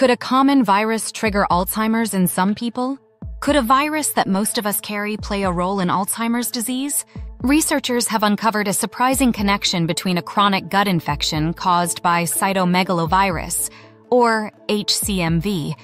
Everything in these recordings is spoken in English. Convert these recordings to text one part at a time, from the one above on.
Could a common virus trigger Alzheimer's in some people? Could a virus that most of us carry play a role in Alzheimer's disease? Researchers have uncovered a surprising connection between a chronic gut infection caused by cytomegalovirus, or HCMV,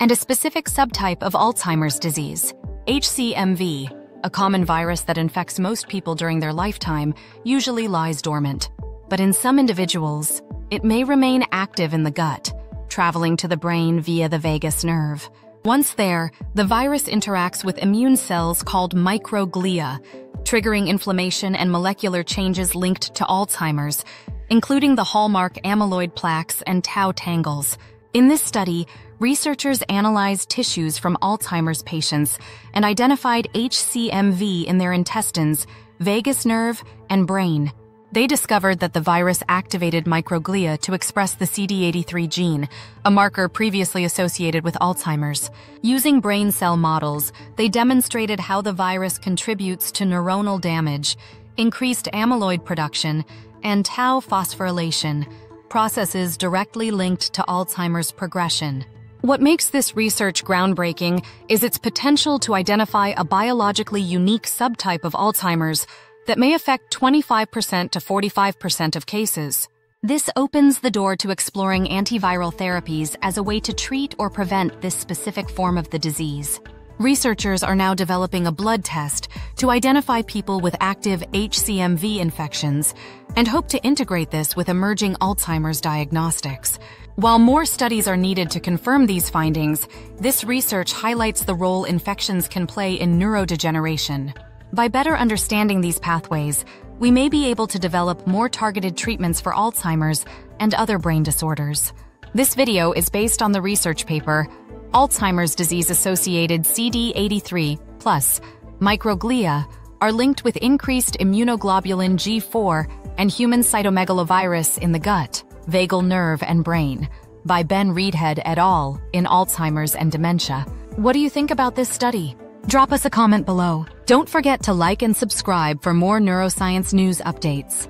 and a specific subtype of Alzheimer's disease. HCMV, a common virus that infects most people during their lifetime, usually lies dormant. But in some individuals, it may remain active in the gut, traveling to the brain via the vagus nerve. Once there, the virus interacts with immune cells called microglia, triggering inflammation and molecular changes linked to Alzheimer's, including the hallmark amyloid plaques and tau tangles. In this study, researchers analyzed tissues from Alzheimer's patients and identified HCMV in their intestines, vagus nerve, and brain. They discovered that the virus activated microglia to express the CD83 gene, a marker previously associated with Alzheimer's. Using brain cell models, they demonstrated how the virus contributes to neuronal damage, increased amyloid production, and tau phosphorylation, processes directly linked to Alzheimer's progression. What makes this research groundbreaking is its potential to identify a biologically unique subtype of Alzheimer's that may affect 25% to 45% of cases. This opens the door to exploring antiviral therapies as a way to treat or prevent this specific form of the disease. Researchers are now developing a blood test to identify people with active HCMV infections and hope to integrate this with emerging Alzheimer's diagnostics. While more studies are needed to confirm these findings, this research highlights the role infections can play in neurodegeneration. By better understanding these pathways, we may be able to develop more targeted treatments for Alzheimer's and other brain disorders. This video is based on the research paper Alzheimer's disease-associated CD83 plus microglia are linked with increased immunoglobulin G4 and human cytomegalovirus in the gut, vagal nerve, and brain by Ben Readhead et al. in Alzheimer's and Dementia. What do you think about this study? Drop us a comment below. Don't forget to like and subscribe for more neuroscience news updates.